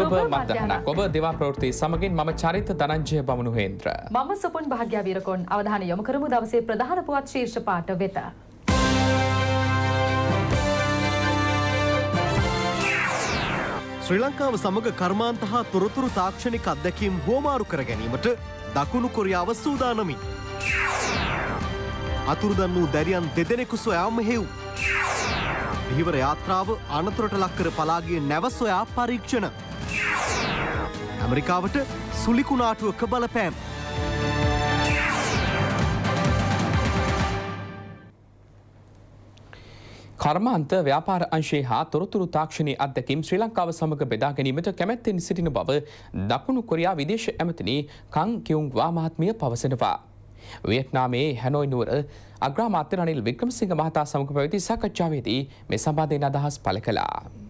සුබ මධ්‍යහනක් ඔබ දෙවා ප්‍රවෘත්ති සමගින් මම චරිත ධනංජය බමුණු හේන්ද්‍ර. මම සුපුන් භාග්‍ය වීරකොන් අවධානය යොමු කරමු දවසේ ප්‍රධාන පුවත් ශීර්ෂ පාට වෙත. ශ්‍රී ලංකාව සමඟ කර්මාන්ත හා තොරතුරු තාක්ෂණික අත්දැකීම් හෝමාරු කර ගැනීමට දකුණු කොරියාව සූදානමින්. අතුරුදන් වූ දැරියන් දෙදෙනෙකු සොයා මෙහෙව්. පිහිවර යාත්‍රාව අනතුරට ලක්කර පලාගේ නැව සොයා පරීක්ෂණ. ඇමරිකාවට සුලිකුණාටුවක බලපෑම්. කර්මාන්ත ව්‍යාපාර අංශේ හා තොරතුරු තාක්ෂණයේ අත්දැකීම් ශ්‍රී ලංකාව සමග බෙදා ගැනීමට කැමැත්තෙන් සිටින බව දකුණු කොරියා විදේශ ඇමතිනි කං කියුන් වා මහත්මිය පවසනවා. වියට්නාමයේ හැනොයි නුවර අග්‍රාමාත්‍ය රනිල් වික්‍රමසිංහ මහතා සමග පැවති සාකච්ඡාවේදී මේ සම්බන්ධයෙන් අදහස් පළ කළා.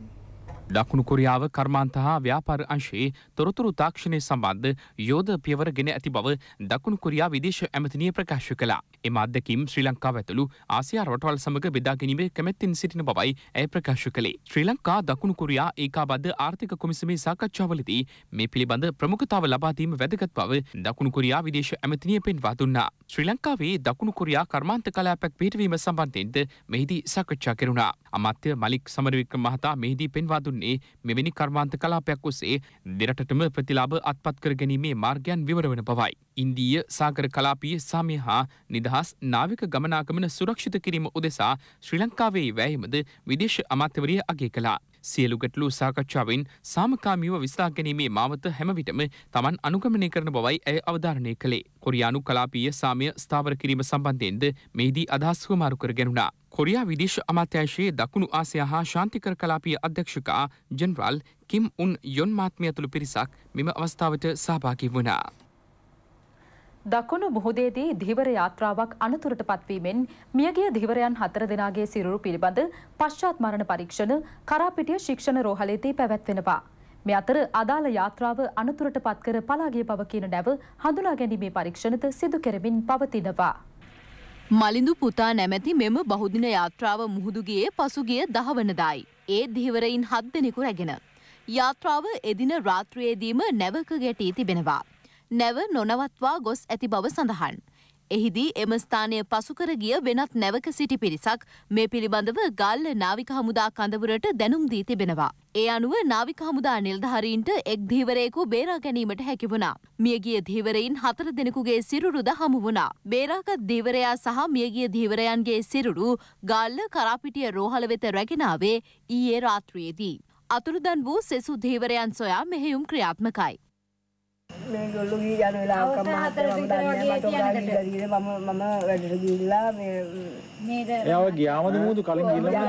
දකුණු කොරියාව කර්මාන්ත හා ව්‍යාපාර අංශයේ තොරතුරු තාක්ෂණය සම්බන්ධ යෝධ පියවර ගෙන ඇති බව දකුණු කොරියා විදේශ ඇමතිනිය ප්‍රකාශ කළා. එම අත්දැකීම් ශ්‍රී ලංකාව ඇතුළු ආසියා රටවල් සමග බෙදා ගැනීමේ කැමැත්තෙන් සිටින බවයි ඇය ප්‍රකාශ කළේ. ශ්‍රී ලංකා දකුණු කොරියා ඒකාබද්ධ ආර්ථික කොමිසමේ සාකච්ඡාවලදී මේ පිළිබඳ ප්‍රමුඛතාව ලබා දීම වැදගත් බව දකුණු කොරියා විදේශ ඇමතිනිය පෙන්වා දුන්නා. ශ්‍රී ලංකාවේ දකුණු කොරියා කර්මාන්ත කලාපයක් පිහිටවීම සම්බන්ධයෙන්ද මෙහිදී සාකච්ඡා කෙරුණා. අමාත්‍ය මලික් සමරවික්‍රම මහතා මෙහිදී පෙන්වා දුන්නේ මෙවැනි කර්මාන්ත කලාපයක් ඔස්සේ දෙරටටම ප්‍රතිලාභ අත්පත් කර ගැනීමේ මාර්ගයන් විවර වන බවයි. ඉන්දීය සාගර කලාපීය සාමය හා නිදහස් නාවික ගමනාගමන සුරක්ෂිත කිරීම උදෙසා ශ්‍රී ලංකාවේ වැෑයමද විදේශ අමාත්‍යවරිය අගේ කළා. සියලු ගැටලු සාකච්ඡාවෙන් සාමකාමීව විස්ථා ගැනීමේ මාවත හැමවිටම තමන් අනුගමනය කරන බවයි ඇය අවධාරණය කළේ. කොරියානු කලාපීය සාමය ස්ථාවර කිරීම සම්බන්ධයෙන්ද මෙහිදී අදහස් හුවමාරු කර ගැනුණා. කොරියා විදේශ අමාත්‍යංශයේ දකුණු ආසියා හා ශාන්තිකර කලාපීය අධ්‍යක්ෂකා ජෙනරාල් කිම් උන් යොන් මාත්මය ඇතුළු පිරිසක් මෙම අවස්ථාවට සහභාගී වුණා. දකුණු මුහුදේදී ධීවර යාත්‍රාවක් අනතුරට පත්වීමෙන් මියගිය ධීවරයන් හතර දෙනාගේ සිරුරු පිළිබඳ පශ්චාත් මරණ පරීක්ෂණ කරාපිටිය ශික්ෂණ රෝහලේදී පැවැත්වෙනවා. මේ අතර අදාළ යාත්‍රාව අනතුරට පත්කර පලාගේ බව කියන නැව හඳුනා ගැනීමේ පරීක්ෂණද සිදු කෙරමින් පවතිනවා. මලිඳු පුතා නැමැති මෙම බහුදින යාත්‍රාව මුහුදුගේ පසුගිය දහවනදායි. ඒ ධීවරයින් හත් දෙනෙකු රැගෙන. යාත්‍රාව එදින රාත්‍රයේදීම නැවක ගැටී තිබෙනවා. නැව නොනවත්වා ගොස් ඇති බව සඳහන්. එහිදී එම ස්ථානය පසුකර ගිය වෙනත් නැවක සිටි පිරිසක් මේ පිළිබඳව ගල්ල නාවික හමුදා කඳවුරට දැනුම් දී තිබෙනවා. ඒ අනුව නාවික හමුදා නිල්ධාරීන්ට එක් ධීවරයෙකු බේරා ගැනීමට හැකි වුණා. මියගිය ධීවරයින් හතර දෙනෙකුගේ සිරුරුද හමු වුණා. බේරාගත් ධීවරයා සහ මියගිය ධීවරයන්ගේ සිරුරු ගල්ල කරාපිටිය රෝහල වෙත රැගෙනාවේ ඊයේ රාත්‍රියේදී. අතුරුදන් වූ සෙසු ධීවරයන් සොයා මෙහෙයුම් ක්‍රියාත්මකයි. මේගොල්ලෝ ගිය යන වෙලාවක මම දන්නේ මම මම වැඩට ගිහිල්ලා මේ නේද? එයාව ගියාමද මුදු කලින් ගිහිල්ලා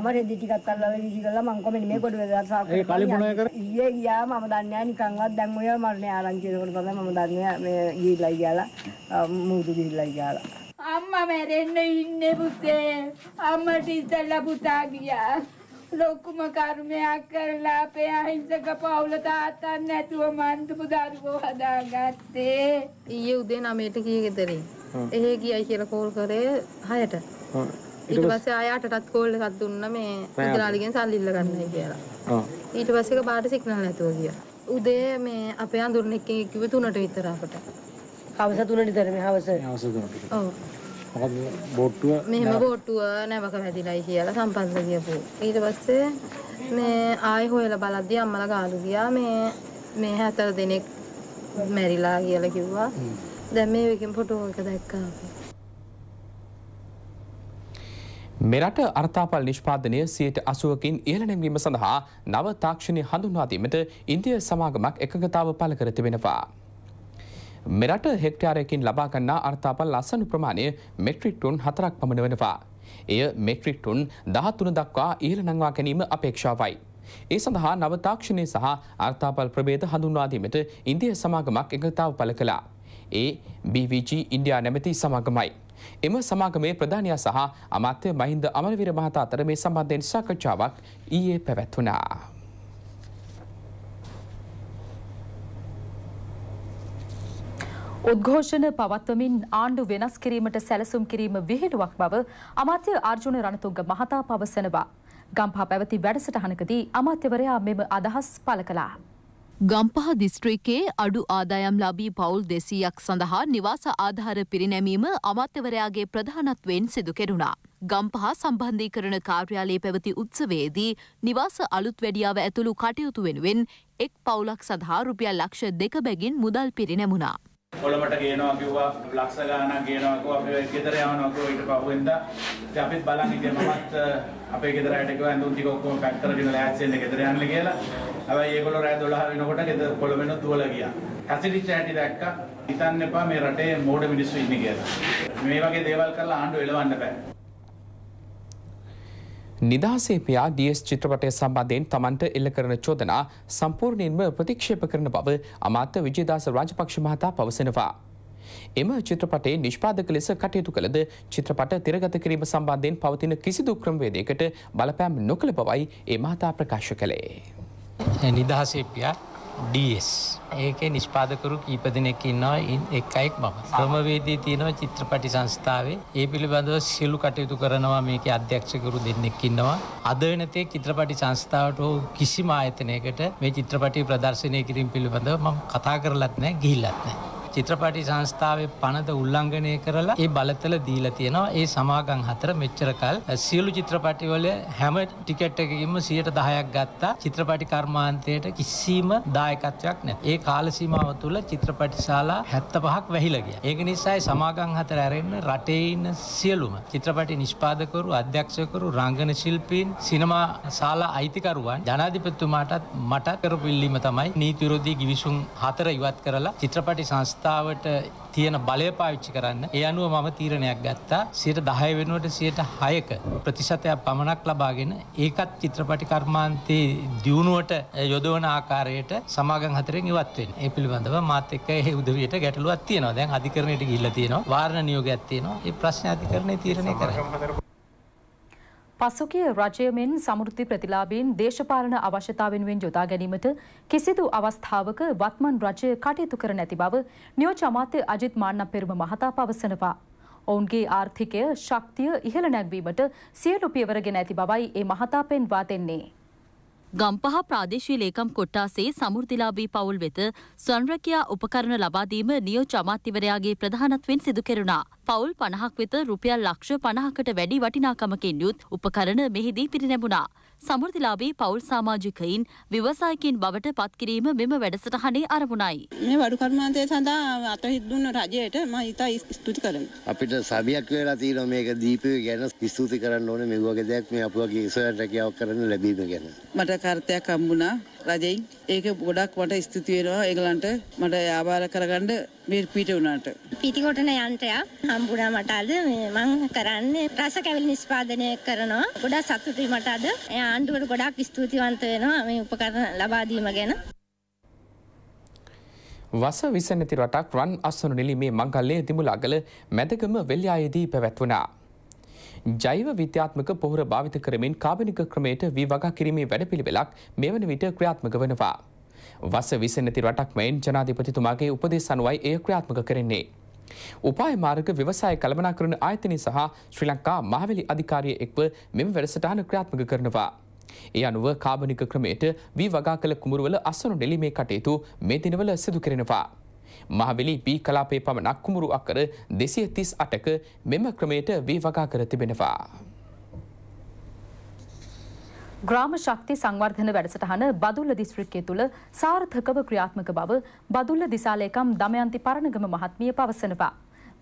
මම රෙදි ටිකක් අල්ලලා විසි කළා මං කොමෙන් මේ කොට වෙලා සාකච්ඡා ඒ කලින් මොනවද කරේ. ඊයේ ගියා මම දන්නේ නැහැ නිකන්වත්. දැන් ඔය මරණේ ආරංචි කරනකොට තමයි මම දන්නේ මේ ගිහිල්ලා ගියාලා මුදු ගිහිල්ලා ගියාලා අම්මා මැරෙන්න ඉන්නේ පුතේ. අම්මට ඉස්සෙල්ලා පුතා ගියා ලොකුම කර්මයක් කරලා අපේ අහිංසක පවුල තාත්තන් නැතුව මන්දපු දරුවෝ හදාගත්තේ. ඊයේ උදේ 9ට ගියේ ගෙදරින්. එහෙ ගියයි කියලා කෝල් කරේ 6ට. ඊට පස්සේ ආය 8ටත් කෝල් එකක් දුන්නා මේ ඉදලාලිගෙන් සල්ලි ඉල්ල ගන්නයි කියලා. ඊට පස්සේ පාට සිග්නල් නැතුව ගියා. උදේ මේ අපේ අඳුරනෙක් කිව්වේ 3ට විතර අපට. හවස 3ට විතර මේ හවස. හවස 3ට. ඔව්. බෝට්ටුව මෙහෙම බෝට්ටුව නැවක වැදිලායි කියලා සම්පත්ල කියපු. ඊට පස්සේ මේ ආයෙ හොයලා බලද්දී අම්මලා ගාලු ගියා මේ මේ හතර දෙනෙක් මැරිලා කියලා කිව්වා. දැන් මේ එකෙන් ෆොටෝ එක දැක්කා අපි. මෙරට අර්ථාපල් නිෂ්පාදනය සියයට අසුවකින් ඉහළ නැංවීම සඳහා නව තාක්ෂණය හඳුන්වාදීමට ඉන්දිය සමාගමක් එකගතාව පල කර තිබෙනවා. මෙරට හෙක්ටයාරයකින් ලබාගන්නා අර්ථාපල් ලස්සනු ප්‍රමාණය මෙට්‍රික් ටොන් හතරක් පමණ වනවා. එය මෙට්‍රික් ටොන් දහත්තුන දක්වා ඉහළ නංවා ගැනීම අපේක්ෂාවයි. ඒ සඳහා නවතාක්ෂණය සහ අර්ථාපල් ප්‍රබේද හඳුන්වාදීමට ඉන්දිය සමාගමක් එකතාව පල කලා. ඒ BVG ඉන්ඩියා නැමැති සමාගමයි. එම සමාගමේ ප්‍රධානයා සහ අමාත්‍ය මහින්ද අමරවිර මහතා අතර මේ සම්බන්ධයෙන් සාකච්ඡාවක් ඊයේ පැවැත්වනා. උද්ඝෝෂණ පවත්වමින් ආණ්ඩු වෙනස් කිරීමට සැලසුම් කිරීම විහිළුවක් බව අමාත්‍ය අර්ජුන රණතුංග මහතා පවසනවා. ගම්පහ පැවති වැඩසටහනකදී අමාත්‍යවරයා මෙම අදහස් පළ කළා. ගම්පහ දිස්ත්‍රික්කයේ අඩු ආදායම් ලබී පවුල් දෙසීයක් සඳහා නිවාස ආධාර පිරිනැමීම අමාත්‍යවරයාගේ ප්‍රධානත්වයෙන් සිදු කෙරුණා. ගම්පහ සම්බන්ධීකරණ කාර්යාලයේ පැවති උත්සවයේදී නිවාස අලුත් වැඩියාව ඇතුළු කටයුතු වෙනුවෙන් එක් පවුලක් සඳහා රුපියල් ලක්ෂ දෙක බැගින් මුදල් පිරිනැමුණා. කොළඹට ගේනවා කිව්වා ලක්ෂ ගාණක් ගේනවා කිව්වා අපි ගෙදර යවනවා කිව්වා ඊට පහුවෙන්දා ඉතින් අපිත් බලන් හිටියේ මමත් අපේ ගෙදර ඇයට කිව්වා ඇඳුම් ටික ඔක්කොම පැක් කරගෙන ලෑස්ති වෙන්න ගෙදර යන්න කියලා. හැබැයි ඒගොල්ලෝ රෑ 12 වෙනකොට ගෙදර කොළඹෙන් දුවලා ගියා. කැසිටිච් ඇටි දැක්කා. හිතන්න එපා මේ රටේ මෝඩ මිනිස්සු ඉන්නේ කියලා. මේ වගේ දේවල් කරලා ආණ්ඩුව එලවන්න බෑ. නිදහසේ පියා ඩස් චිත්‍රපටය සම්බන්ධයෙන් තමන්ට එල්ල කරන චෝදනා සම්පූර්ණයෙන්ම ප්‍රතික්ෂේප කරන බව අමාත්‍ය විජයදාස රාජපක්ෂ මහතා පවසනවා. එම චිත්‍රපටේ නිෂ්පාදක ලෙස කටයුතු කළද චිත්‍රපට තිරගත කිරීම සම්බන්ධයෙන් පවතින කිසිදු ක්‍රමවේදයකට බලපෑම් නොකළ බවයි ඒ මහතා ප්‍රකාශ කළේ. නිදහසේ පියා ඩස් ඒකේ නිෂ්පාදකරු කීප දෙනෙක් ඉන්නවා. එක් අයෙක් මම ක්‍රමවේදී තියෙනවා චිත්‍රපටි සංස්ථාවේ. ඒ පිළිබඳව සියලු කටයුතු කරනවා මේකේ අධ්‍යක්ෂකරු දෙන්නෙක් ඉන්නවා. අද වෙනතේ චිත්‍රපටි සංස්ථාවට හෝ කිසිම ආයතනයකට මේ චිත්‍රපටි ප්‍රදර්ශනය කිරීම පිළිබඳව මම කතා කරලත් නැහැ ගිහිල්ලත් නැහැ. චිත්‍රපටි සංස්ථාවේ පනත උල්ලංඝනය කරලා ඒ බලතල දීලා තියෙනවා ඒ සමාගම් හතර මෙච්චර කල් සියලු චිත්‍රපටිවල හැම ටිකට් එකකින්ම 10%ක් ගත්තා චිත්‍රපටි කර්මාන්තයට කිසිම දායකත්වයක් නැහැ. ඒ කාල සීමාව තුළ චිත්‍රපටි ශාලා 75ක් වැහිලා ගියා. ඒක නිසා සමාගම් හතර ඇරෙන්න රටේ ඉන්න සියලුම චිත්‍රපටි නිෂ්පාදකවරු, අධ්‍යක්ෂකවරු, රංගන ශිල්පීන්, සිනමා ශාලා අයිතිකරුවන් ජනාධිපතිතුමාටත් මට කරපු ඉල්ලීම තමයි නීති විරෝධී ගිවිසුම් හතර ඉවත් කරලා චිත්‍රපටි සංස්ථා සංස්ථාවට තියෙන බලය පාවිච්චි කරන්න ඒ අනුව මම තීරණයක් ගත්තා සියට දහය වෙනුවට සියට හයක ප්‍රතිශතයක් පමණක් ලබාගෙන ඒකත් චිත්‍රපටි කර්මාන්තයේ දියුණුවට යොදවන ආකාරයට සමාගම් හතරෙන් ඉවත් වෙන්න. ඒ පිළිබඳව මාත් එක්ක ඒ උදවියට ගැටලුවක් තියෙනවා. දැන් අධිකරණයට ගිහිල්ලා තියෙනවා. වාරණ නියෝගයක් තියෙනවා. ඒ ප්‍රශ්න අධිකරණය තීරණය කරයි. පසුගිය රජය මෙන් සමෘද්ධි ප්‍රතිලාබීන් දේශපාලන අවශ්‍යතා වෙනුවෙන් යොදා ගැනීමට කිසිදු අවස්ථාවක වත්මන් රජය කටයුතු කර නැති බව නියෝජ්‍ය අමාත්‍ය අජිත් මාන්න පෙරම මහතා පවසනවා. ඔවුන්ගේ ආර්ථිකය ශක්තිය ඉහළ නැගවීමට සියලු පියවරගෙන ඇති බවයි ඒ මහතා පෙන්වා දෙන්නේ. ගම්පහ ප්‍රාදේශීය ලේකම් කොට්ටාසේ සමෘද්ධිලාභී පවුල් වෙත සංරැකියා උපකරණ ලබාදීම නියෝජ්‍ය අමාත්‍යවරයාගේ ප්‍රධානත්වෙන් සිදු කෙරුණා. පවුල් පණහක් වෙත රුපියල් ලක්ෂ පණහකට වැඩි වටිනාකමකින් යුත් උපකරණ මෙහිදී පිරිනැමුණා. සමෘතිලාබී පවුල් සාමාජිකයින් ව්‍යවසායකින් බවට පත්කිරීම මෙම වැඩසටහනේ අරමුණයි. මේ වඩු කර්මාන්තය සඳහා අතහිත් දුන්න රජයට ම ඉතා ස්තුති කරන. අපිට සබියක් වෙලා තියෙනවා මේක දීපය ගැන ස්තුති කරන්න ඕනේ මේ වගේ දෙයක් මේ අපුවගේ ඉස්සරහට රැකියාවක් කරන්න ලැබීම ගැන. මට කාර්යයක් හම්බුණා රජෙන් ඒක ගොඩක් මට ස්තුති වෙනවා ඒගලන්ට මට ව්‍යාපාර කරගන්න මේ පිට වුණාට. පිටිකොටන යන්ත්‍රයක් හම්බුණා මට අද මං කරන්නේ රස කැවිලි නිෂ්පාදනය කරනවා. ගොඩක් සතුටුයි මට අද. ඒ ආණ්ඩුවට ගොඩක් ස්තුතිවන්ත වෙනවා මේ උපකරණ ලබා දීම ගැන. වස විස නැති රටක් රන් අස්සනු නිලීමේ මංගල්ලේ දිමුලාගල මැදගම වෙල්යායේදී පැවැත්වුණා. ජෛව විද්‍යාත්මක පොහොර භාවිත කරමින් කාබනික ක්‍රමයට වී වගා කිරීමේ වැඩපිළිවෙලක් මෙවන විට ක්‍රියාත්මක වනවා. වස විස නැති රටක් මෙයින් ජනාධිපතිතුමාගේ උපදෙස් අනුවයි එය ක්‍රියාත්මක කරන්නේ. උපාය මාර්ග ව්‍යවසාය කළමනාකරන ආයතනය සහ ශ්‍රී ලංකා මහවැලි අධිකාරිය එක්ව මෙම වැඩසටහන ක්‍රියාත්මක කරනවා. ඒ අනුව කාබනික ක්‍රමයට වී වගා කළ කුමරුවල අසනු නෙලීමේ කටයුතු මේ දිනවල සිදු කරනවා. මහවෙලි බී කලාපේ පමණක් කුමරු අක්කර දෙසිය තිස් අටක මෙම ක්‍රමයට වී වගා කර තිබෙනවා. ග්‍රාම ශක්ති සංවර්ධන වැඩසටහන බදුල්ල දිස්ත්‍රික්කය තුළ සාර්ථකව ක්‍රියාත්මක බව බදුල්ල දිසාලේකම් දමයන්ති පරණගම මහත්මිය පවසනවා.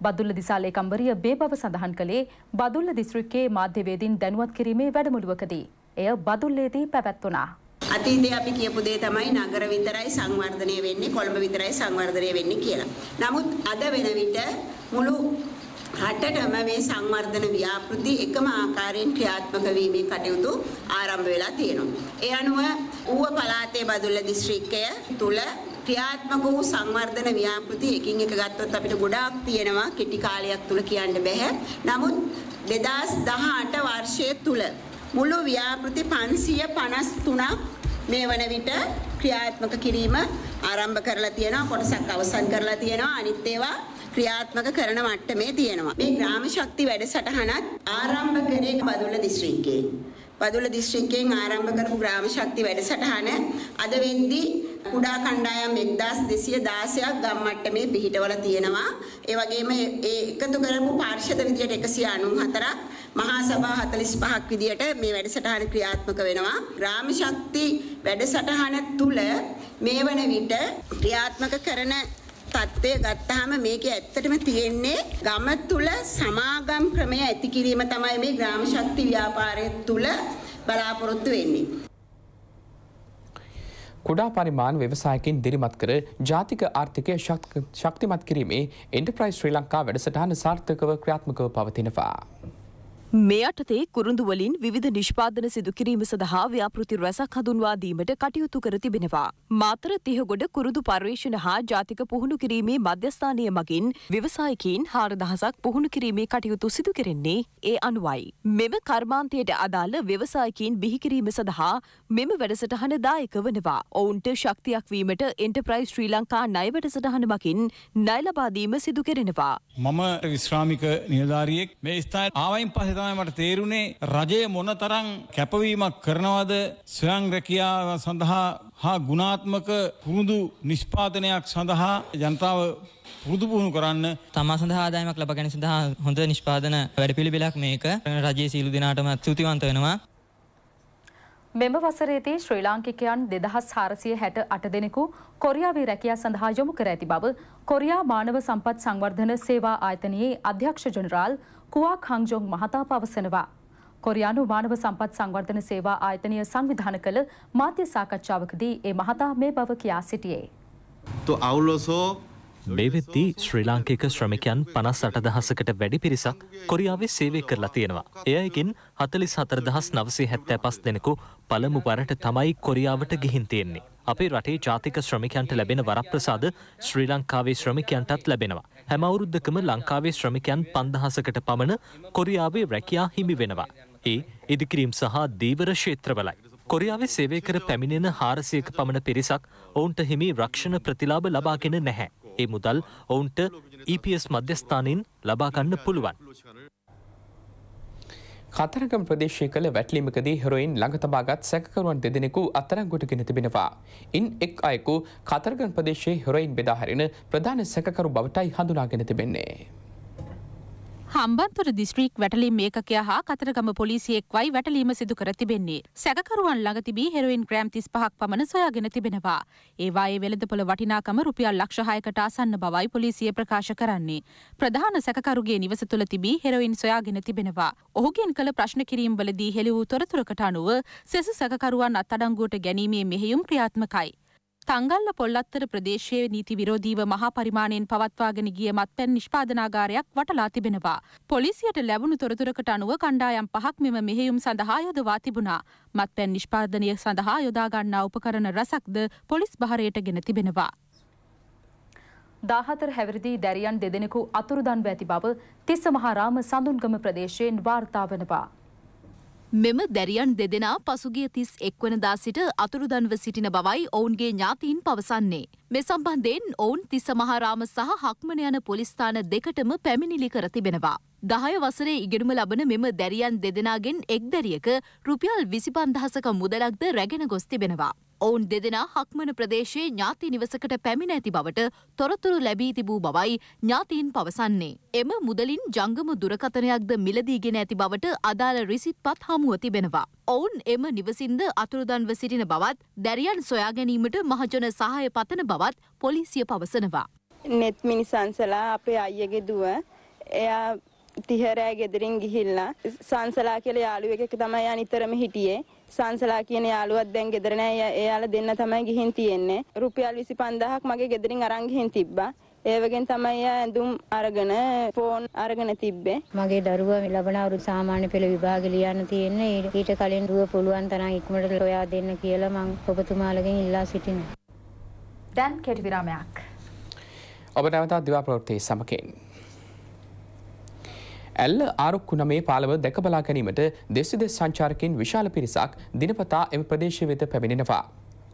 බදුල්ල දිසාලේකම්වරිය බේ බව සඳහන් කළේ බදුල්ල දිස්ත්‍රික්කයේ මාධ්‍යවේදීන් දැනුවත් කිරීමේ වැඩමුළුවකදී. එය බදුල්ලේදී පැවැත්වුණා. අතීතයේ අපි කියපු දේ තමයි නගර විතරයි සංවර්ධනය වෙන්නේ කොළඹ විතරයි සංවර්ධනය වෙන්නේ කියලා. නමුත් අද වෙන විට මුළු රටටම මේ සංවර්ධන ව්‍යාපෘති එකම ආකාරයෙන් ක්‍රියාත්මක වීමේ කටයුතු ආරම්භ වෙලා තියෙනවා. ඒ අනුව ඌව පළාතේ බදුල්ල දිස්ත්‍රික්කය තුල ක්‍රියාත්මක වූ සංවර්ධන ව්‍යාපෘති එකින් එක ගත්තොත් අපිට ගොඩාක් තියෙනවා කෙටි කාලයක් තුල කියන්න බෑ. නමුත් 2018 වර්ෂය තුල මුළු ව්‍යාපෘති 553ක් මේ වන විට ක්‍රියාත්මක කිරීම ආරම්භ කරලා තියෙනවා කොටසක් අවසන් කරලා තියෙනවා අනිත් ඒවා ක්‍රියාත්මක කරන මට්ටමේ තියෙනවා මේ ග්‍රාම ශක්ති වැඩසටහනත් ආරම්භ කරේ බදුල්ල දිස්ත්‍රික්කයේ පදුල දිස්ත්‍රික්කයෙන් ආරම්භ කරපු ග්‍රාම ශක්ති වැඩසටහන අද වෙද්දී කුඩා කණ්ඩායම් 1216ක් ගම් මට්ටමේ පිහිටවල තියෙනවා. ඒ වගේම ඒ එකතු කරපු පාර්ෂද විදියට 194ක් මහා සභා 45ක් විදියට මේ වැඩසටහන ක්‍රියාත්මක වෙනවා. ග්‍රාම ශක්ති වැඩසටහන තුල මේ වන විට ක්‍රියාත්මක කරන තත්ත්වය ගත්තාම මේක ඇත්තටම තියෙන්නේ ගම තුල සමාගම් ක්‍රමය ඇති කිරීම තමයි මේ ග්‍රාම ශක්ති ව්‍යාපාරය තුල බලාපොරොත්තු වෙන්නේ. කුඩා පරිමාණ ව්‍යවසායකින් දිරිමත් කර ජාතික ආර්ථිකය ශක්තිමත් කිරීමේ එන්ටර්ප්‍රයිස් ශ්‍රී ලංකා වැඩසටහන සාර්ථකව ක්‍රියාත්මකව පවතිනවා. මේ අටතේ කුරුඳු වලින් විවිධ නිෂ්පාදන සිදු කිරීම සඳහා ව්‍යාපෘති රැසක් හඳුන්වා දීමට කටයුතු කර තිබෙනවා. මාතර තිහගොඩ කුරුදු පර්යේෂණ හා ජාතික පුහුණු කිරීමේ මධ්‍යස්ථානය මගින් ව්‍යවසායකීන් හාරදහසක් පුහුණු කිරීමේ කටයුතු සිදු කෙරෙන්නේ ඒ අනුවයි. මෙම කර්මාන්තයට අදාළ ව්‍යවසායකීන් බිහිකිරීම සඳහා මෙම වැඩසටහන දායක වනවා. ඔවුන්ට ශක්තියක් වීමට එන්ටර්ප්‍රයිස් ශ්‍රී ලංකා ණය වැඩසටහන මගින් ණය ලබා දීම සිදු කෙරෙනවා. මම විශ්‍රාමික නිලධාරියෙක් මේ ස්ථාන ආවයින් පස්සේ තමයි මට තේරුණේ රජය මොන තරම් කැපවීමක් කරනවද? ස්වයං රැකියාව සඳහා හා ගුණාත්මක පුරුදු නිෂ්පාදනයක් සඳහා ජනතාව පුරුදු පුහුණු කරන්න. තමා සඳහා ආදායමක් ලබා ගැනීම සඳහා හොඳ නිෂ්පාදන වැඩපිළිවෙලක් මේක. රජයේ සීලු දෙනාටම ස්තුතිවන්ත වෙනවා. මෙම වසරේදී ශ්‍රී ලාංකිකයන් දෙදහස් හාරසිය හැට අට දෙනෙකු කොරියාවේ රැකියා සඳහා යොමු කර ඇති බව කොරියා මානව සම්පත් සංවර්ධන සේවා ආයතනයේ අධ්‍යක්ෂ ජනරාල් කුවා කංජොං මහතා පවසනවා. කොරියානු මානව සම්පත් සංවර්ධන සේවා ආයතනය සංවිධාන කළ මාධ්‍ය සාකච්ඡාවකදී ඒ මහතා මේ බව කියා සිටියේ. මේ වෙද්දී ශ්‍රී ලාංකික ශ්‍රමිකයන් පනස් අටදහසකට වැඩි පිරිසක් කොරියාවේ සේවය කරලා තියෙනවා. එයකින් හතලිස් හතරදහස් නවසේ හැත්තෑ පස් දෙනෙකු පළමු වරට තමයි කොරියාවට ගිහින් තියෙන්නේ. අපේ රටේ ජාතික ශ්‍රමිකයන්ට ලැබෙන වරප්‍රසාද ශ්‍රී ලංකාවේ ශ්‍රමිකයන්ටත් ලැබෙනවා. හැම අවුරුද්දකම ලංකාවේ ශ්‍රමිකයන් පන්දහසකට පමණ කොරියාවේ රැකියා හිමි වෙනවා. ඒ ඉදිකිරීම් සහ දීවර ක්ෂේත්‍රවලයි. කොරියාවේ සේවය කර පැමිණෙන හාරසියක පමණ පිරිසක් ඔවුන්ට හිමි රක්ෂණ ප්‍රතිලාභ ලබාගෙන නැහැ. ඒ මුදල් ඔවුන්ට EPS මධ්‍යස්ථානයෙන් ලබාගන්න පුළුවන්. කතරගම ප්‍රදේශය කළ වැටලීමකදී හෙරොයින් ළඟ තබාගත් සැකකරුවන් දෙදෙනෙකු අත්තරංගොටගෙන තිබෙනවා. ඉන් එක් අයෙකු කතරගම් ප්‍රදේශයේ හෙරොයින් බෙදාහරින ප්‍රධාන සැකකරු බවටයි හඳුනාගෙන තිබෙන්නේ. හම්බන්තොට දිස්ත්‍රීක් වැටලීම් ඒකකය හා කතරගම පොලිසියෙක්වයි වැටලීම සිදු කර තිබෙන්නේ. සැකරුවන් ළඟ තිබී හෙරුවෙන් ග්‍රෑම් තිස් පහක් පමණ සොයාගෙන තිබෙනවා. ඒවායේ වෙළඳපොළ වටිනාකම රුපියල් ලක්ෂහයකට ආසන්න බවයි පොලිසිය ප්‍රකාශ කරන්නේ. ප්‍රධාන සැකරුගේ නිවස තුළ තිබී හෙරොයින් සොයාගෙන තිබෙනවා. ඔහුගෙන් කළ ප්‍රශ්න කිරීම් වලදී හෙළි වූ තොරතුරකට අනුව සෙසු සැකරුවන් අත්අඩංගුවට ගැනීමේ මෙහෙයුම් ක්‍රියාත්මකයි. තංගල්ල පොල්ලත්තර ප්‍රදේශයේ නීති විරෝධීව මහා පරිමාණයෙන් පවත්වාගෙන ගිය මත්පැන් නිෂ්පාදනාගාරයක් වටලා තිබෙනවා. පොලිසියට ලැබුණු තොරතුරකට අනුව කණ්ඩායම් පහක් මෙම මෙහෙයුම් සඳහා යොදවා තිබුණා. මත්පැන් නිෂ්පාදනය සඳහා යොදාගන්නා උපකරණ රසක්ද පොලිස් භාරයට ගෙන තිබෙනවා. දාහතර හැවිරිදි දැරියන් දෙදෙනෙකු අතුරුදන්ව ඇති බව තිස්ස මහාරාම සඳුන්ගම ප්‍රදේශයෙන් වාර්තා වනවා. මෙම දැරියන් දෙදෙනා පසුගිය තිස් එක්වනදා සිට අතුරුදන්ව සිටින බවයි ඔවුන්ගේ ඥාතීන් පවසන්නේ. මෙ සම්බන්ධයෙන් ඔවුන් තිස්ස මහාරාම සහ හක්මන යන පොලිස්ථාන දෙකටම පැමිණිලි කර තිබෙනවා. දහය වසරේ ඉගෙනුම ලබන මෙම දැරියන් දෙදෙනගෙන් එක් දැරියක රුපියල් විසිපන්දහසක මුදලක්ද රැගෙන ගොස් තිබෙනවා. ඔවුන් දෙදෙනා හක්මන ප්‍රදේශයේ ඥාති නිවසකට පැමිණ ඇති බවට තොරතුරු ලැබී තිබූ බවයි ඥාතීන් පවසන්නේ. එම මුදලින් ජංගම දුරකථනයක්ද මිලදීගෙන ඇති බවට අදාළ රිසිත්පත් හමුව තිබෙනවා. ඔවුන් එම නිවසින්ද අතුරුදන්ව සිටින බවත් දැරියන් සොයා ගැනීමට මහජන සහය පතන බවත් පොලිසිය පවසනවා. නෙත් මිනිසන්සලා අපේ අයියගේ දුව එයා තිහරෑ ගෙදරින් ගිහිල්ලා සංසලා කියලා යාළුවෙක් එක්ක තමයි යා නිතරම හිටියේ. සංසලා කියන යාළුවත් දැන් ගෙදර නෑ. එයාලා දෙන්න තමයි ගිහින් තියෙන්නේ. රුපියල් 25000ක් මගේ ගෙදරින් අරන් ගිහින් තිබ්බා. ඒවගෙන් තමයි ඇඳුම් අරගෙන ෆෝන් අරගෙන තිබ්බේ. මගේ දරුවා ලබන අවුරුදු සාමාන්‍ය පෙළ විභාග ලියන්න තියෙන්නේ. ඊට කලින් දුව පුළුවන් තරම් ඉක්මනට හොයා දෙන්න කියලා මම ඔබතුමාලගෙන් ඉල්ලා සිටිනවා. දැන් කෙටි විරාමයක්. ඔබ නැවතත් දිවා ප්‍රවෘත්ති සමකින්. ඇල්ල ආරුක්කු නමේ පාලව දැක බලා ගැනීමට දෙස්විදෙස් සංචාරකින් විශාල පිරිසක් දිනපතා එම ප්‍රදේශය වෙත පැමිණෙනවා.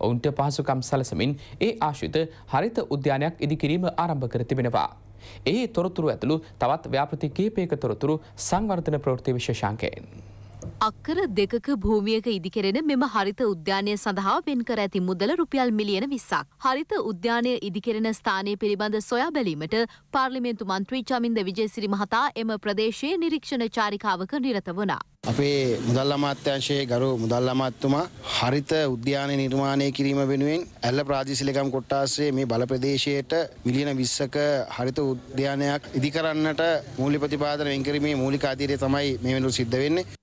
ඔවුන්ට පහසුකම් සලසමින් ඒ ආශිත හරිත උද්‍යානයක් ඉදිකිරීම ආරම්භ කර තිබෙනවා. ඒ තොරතුරු ඇතුළු තවත් ව්‍යාපෘති කීපයක තොරතුරු සංවර්ධන ප්‍රවෘත්ති විශේෂාංකයෙන්. අක්කර දෙකක භූමියක ඉදිකෙරෙන මෙම හරිත උද්‍යානය සඳහා වෙන් කර ඇති මුදල රුපියල් මිලියන විස්සක්. හරිත උද්‍යානය ඉදිකෙරෙන ස්ථානය පිළිබඳ සොයා බැලීමට පාර්ලිමේන්තු මන්ත්‍රී චමින්ද විජේසිරි මහතා එම ප්‍රදේශයේ නිරීක්ෂණ චාරිකාවක නිරත වුණා. අපේ මුදල් අමාත්‍යංශයේ ගරු මුදල් අමාත්‍යතුමා හරිත උද්‍යානය නිර්මාණය කිරීම වෙනුවෙන් ඇල්ල ප්‍රාදේශීයකම් කොට්ටාසේ මේ බල ප්‍රදේශයට මිලියන 20ක හරිත උද්‍යානයක් ඉදිකරන්නට මූල්‍ය ප්‍රතිපාදන වෙන් කිරීමේ මූලික අධීරය තමයි මේ වෙනුවට සිද්ධ වෙන්නේ.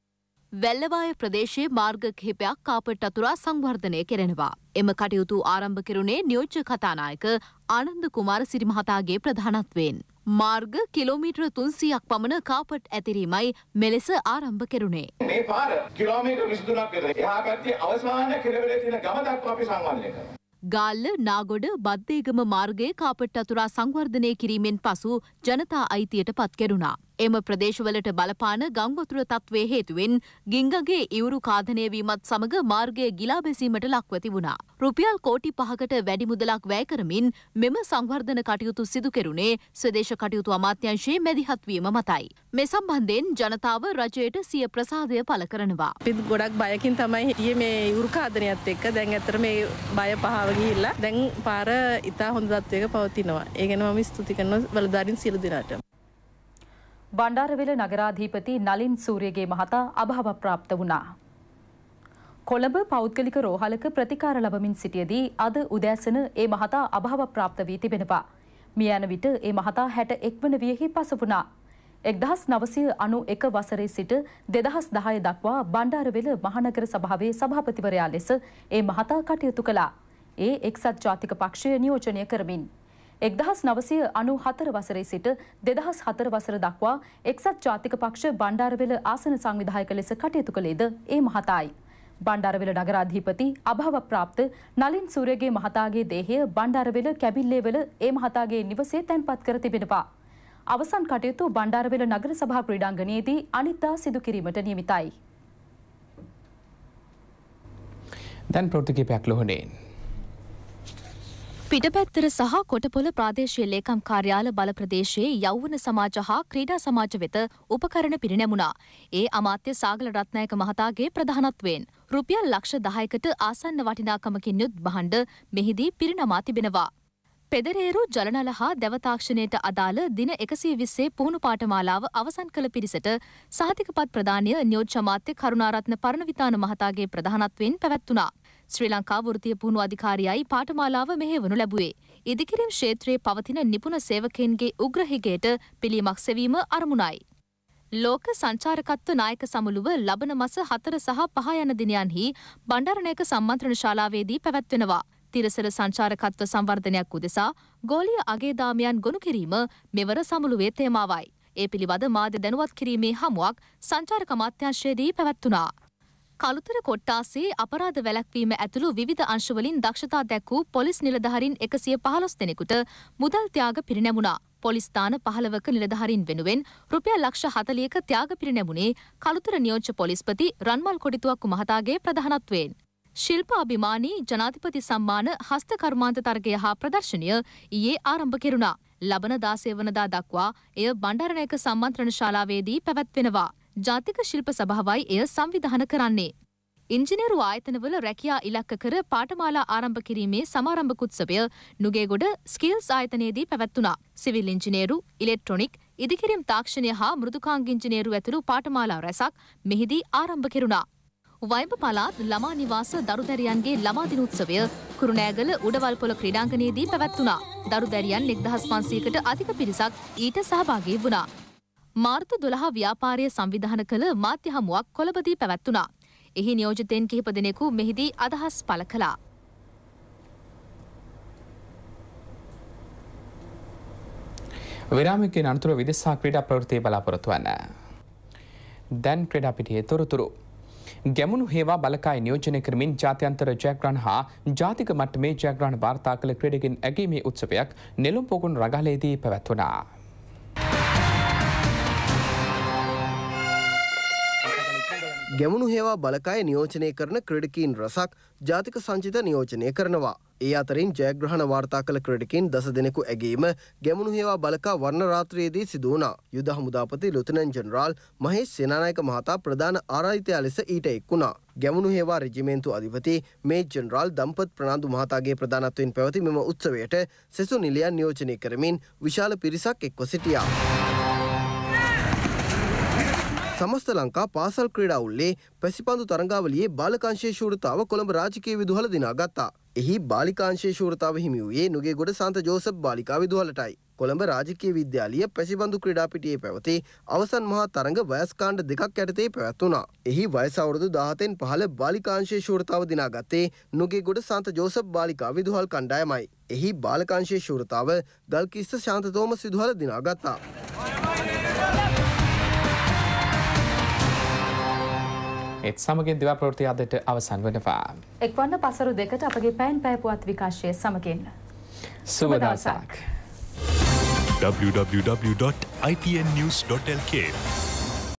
වැල්ලවාය ප්‍රදේශයේ මාර්ග කිහිපයක් කාපට් අතුරා සංවර්ධනය කෙරෙනවා. එම කටයුතු ආරම්භ කෙරුණේ නියෝජ්‍ය කතානායක ආනන්ද කුමාර සිරි මහතාගේ ප්‍රධානත්වයෙන්. මාර්ග කිලෝමීටර තුන්සියක් පමණ කාපට් ඇතිරීමයි මෙලෙස ආරම්භ කෙරුණේ. මේ පාර කිලෝමීටර් 23ක් විතර එහා පැත්තේ අවසාන කෙළවරේ තියෙන ගම දක්වා අපි සංවර්ධනය කරනවා. ගාල්ල නාගොඩ බද්දේගම මාර්ගයේ කාපට් අතුරා සංවර්ධනය කිරීමෙන් පසු ජනතා අයිතියට පත් කෙරුණා. එම ප්‍රදේශවලට බලපාන ගංවතුර තත්ත්වය හේතුවෙන් ගිංගගේ ඉවුරු කාධනය වීමත් සමග මාර්ගය ගිලා බැසීමට ලක්ව තිබුණා. රුපියල් කෝටි පහකට වැඩි මුදලක් වැය කරමින් මෙම සංවර්ධන කටයුතු සිදු කෙරුණේ ස්වදේශ කටයුතු අමාත්‍යංශයේ මැදිහත්වීම මතයි. මේ සම්බන්ධයෙන් ජනතාව රජයට සිය ප්‍රසාදය පළ කරනවා. අපිත් ගොඩක් බයකින් තමයි හිටියේ මේ ඉවුරු කාදනයත් එක්ක දැන් ඇත්තට මේ බය පහව ගිහිල්ලා දැන් පාර ඉතා හොඳ තත්වයක පවතිනවා. ඒ ගැන මම ස්තුති කරනවා බලධාරීන් සියලු දෙනාට. බණ්ඩාරවෙල නගරාධීපති නලින් සූරියගේ මහතා අභාව ප්‍රාප්ත වුණා. කොළඹ පෞද්ගලික රෝහලක ප්‍රතිකාර ලබමින් සිටියදී අද උදෑසන ඒ මහතා අභාව ප්‍රාප්ත වී තිබෙනවා. මිය යන විට ඒ මහතා හැට එක්වන වියෙහි පසු වුණා. එක්දහස් නවසය අනු එක වසරේ සිට දෙදහස් දහය දක්වා බණ්ඩාරවෙල මහනගර සභාවේ සභාපතිවරයා ලෙස ඒ මහතා කටයුතු කළා. ඒ එක්සත් ජාතික පක්ෂය නියෝජනය කරමින්. එක්දහස් නවසය අනු හතර වසරේ සිට දෙදහස් හතර වසර දක්වා එක්සත් ජාතික පක්ෂ බණ්ඩාරවෙල ආසන සංවිධායක ලෙස කටයුතු කළේද ඒ මහතායි. බණ්ඩාරවෙල නගරාධීපති අභාව ප්‍රාප්ත නලින් සූරයගේ මහතාගේ දේහය බණ්ඩාරවෙල කැබිල්ලේවල ඒ මහතාගේ නිවසේ තැන්පත් කර තිබෙනවා. අවසන් කටයුතු බණ්ඩාරවෙල නගර සභා ක්‍රීඩාංගණයේදී අනිත්දා සිදු කිරීමට නියමිතයි. දැන් ප්‍රෘතිකපයක් ලොහනේෙන්. පිටපැත්තර සහ කොටපොල ප්‍රාදේශීය ලේකම් කාර්යාල බල ප්‍රදේශයේ යෞවන සමාජ හා ක්‍රීඩා සමාජ වෙත උපකරණ පිරිනැමුණා. ඒ අමාත්‍ය සාගල රත්නායක මහතාගේ ප්‍රධානත්වයෙන්. රුපියල් ලක්ෂ දහයකට ආසන්න වටිනාකමකින් යුත් බහන්ඩ මෙහිදී පිරිනමා තිබෙනවා. පෙදරේරු ජලනල හා දැවතාක්ෂණයට අදාළ දින එකසිය විස්සේ පුහුණු පාටමාලාව අවසන් කළ පිරිසට සහතිකපත් ප්‍රධානය නියෝජ්‍ය අමාත්‍ය කරුණාරත්න පරණවිතාන මහතාගේ ප්‍රධානත්වයෙන් පැවැත්වුණා. ශ්‍රී ලංකා වෘතිය පුහුණු අධිකාරියයි පාඨමාලාව මෙහෙවනු ලැබුවේ. ඉදිකිරීම් ක්ෂේත්‍රයේ පවතින නිපුණ සේවකයන්ගේ උග්‍රහිගයට පිළිමක් සෙවීම අරමුණයි. ලෝක සංචාරකත්ව නායක සමුළුව ලබන මස හතර සහ පහ යන දිනයන්හි බණ්ඩාරණයක සම්මන්ත්‍රණ ශාලාවේදී පැවැත්වෙනවා. තිරසර සංචාරකත්ව සංවර්ධනයක් උදෙසා ගෝලිය අගේදාමයන් ගොනු කිරීම මෙවර සමුළුවේ තේමාවයි. ඒ පිළිබඳ මාධ්‍ය දැනුවත් කිරීමේ හමුවක් සංචාරක අමාත්‍යංශයේදී පැවැත්වුණා. කළුතර කොට්ටාසේ අපරාධ වැළැක්වීම ඇතුළු විවිධ අංශවලින් දක්ෂතා දැක් වූ පොලිස් නිලධහරින් එකසිය පහළොස් දෙනෙකුට මුදල් ත්‍යාග පිරිනැමුණා. පොලිස්ථාන පහළවක නිලධහරින් වෙනුවෙන් රුපියල් ලක්ෂ හතලියක ත්‍යාග පිරිනැමුණේ කළුතර නියෝජ්‍ය පොලිස්පති රන්මල් කොඩිතුවක්කු මහතාගේ ප්‍රධානත්වයෙන්. ශිල්ප අභිමානී ජනාධිපති සම්මාන හස්ත කර්මාන්ත තරගය හා ප්‍රදර්ශනය ඊයේ ආරම්භ කෙරුණා. ලබන දාසය වනදා දක්වා එය බණ්ඩාරණයක සම්මන්ත්‍රණ ශාලාවේදී පැවැත්වෙනවා. ජාතික ශිල්ප සභාවයි එය සංවිධාන කරන්නේ. ඉංජිනේරු ආයතනවල රැකියා ඉලක්ක කර පාඨමාලා ආරම්භ කිරීමේ සමාරම්භකුත්සවය නුගේගොඩ ස්කිල්ස් ආයතනයේදී පැවැත්වුණා. සිවිල් ඉංජිනේරු, ඉලෙක්ට්‍රොනික්, ඉදිකිරීම් තාක්ෂණය හා මෘදුකාංග ඉංජිනේරු ඇතුළු පාඨමාලා රැසක් මෙහිදී ආරම්භ කෙරුණා. වයිඹ පළාත් ළමා නිවාස දරුදැරියන්ගේ ළමා දිනෝත්සවය කුරුණෑගල උඩවල්පොල ක්‍රීඩාංගණයේදී පැවැත්වුණා. දරුදැරියන් 1500කට අධික පිරිසක් ඊට සහභාගී වුණා. මාර්තු දොළහ ව්‍යාපාරය සංවිධාන කළ මාධ්‍ය හමුවක් කොළඹදී පැවැත්වුණා. එහි නියෝජිතයන් කිහිප දෙනෙකු මෙහිදී අදහස් පළ කළා. විරාමිකේ අනතුර විදෙසා ක්‍රීඩා ප්‍රවෘත්තිය බලාපොරොත්තු වන්න. දැන් ක්‍රඩා පිටියේ තොරතුරු. ගැමුණු හේවා බලකායි නියෝජනය කරමින් ජාත්‍යන්තර ජයග්‍රහණ හා ජාතික මට්ටමේ ජයග්‍රහණ වාර්තා කළ ක්‍රඩකින් ඇගීමේ උත්සවයක් නෙළුම් පොකුන් රගලයේදී පැවැත්වනා. ගැමුණු හේවා බලකාය නියෝජනය කරන ක්‍රඩකීන් රසක් ජාතික සංචිත නියෝජනය කරනවා. ඒ අතරින් ජයග්‍රහණ වාර්තා කළ ක්‍රඩකින් දස දෙනෙකු ඇගේම ගැමුණු හේවා බලකා වර්ණ රාත්‍රයේදී සිදුවනා යුද හමුදාපති ලුතනන් ජනරාල් මහේස් සේනානායක මහතා ප්‍රධාන ආරාධිතයා ලෙස ඊට එක්වුණා. ගැමුණු හේවා රෙජිමේන්තු අධිපති මේ ජනරාල් දම්පත් ප්‍රනාාදු මහතාගේ ප්‍රධානත්වයෙන් පැවති මෙම උත්සවයට සෙසු නිලියන් නියෝජනය කරමින් විශාල පිරිසක් එක්ව සිටියා. සමස්ත ලංකා පාසල් ක්‍රඩා උල්ලේ පැසිපන්දු තරංගාවලියේ බාලකංශය ශූරතාව කොළඹ රාජකය විදුහල දිනා ගත්තා. එහි බාලිකාංශය ශූරතාව හිමි වූයේ නුගේ ගොඩ සන්ත ජෝසප් බාලිකා විදුහලටයි. කොළඹ රාජකීය විද්‍යාලීය පැසිබඳු ක්‍රීඩාපිටියේ පැවති අවසන් මහා තරඟ වයස්කාණ්ඩ දෙකක් යටතේ පැවැත්වුණා. එහි වයස අවුරුදු 17න් 15 බාලිකාංශයේ ශූරතාව දිනාගත්තේ නුගේ ගොඩ සන්ත ජෝසප් බාලිකා විදුහල් කණ්ඩායමයි. එහි බාලකාංශයේ ශූරතාව ගල්කිස්ස ශාන්ත තෝමස් විදුහල දිනාගත්තා. එත් සමගින් දිවා ප්‍රවෘති අදට අවසන් වෙනවා. එක්වන්න පසරු දෙකට අපගේ පෑන් පෑපුවත් විකාශය සමගින්. සුබ දවසක්. www.ipnnews.lk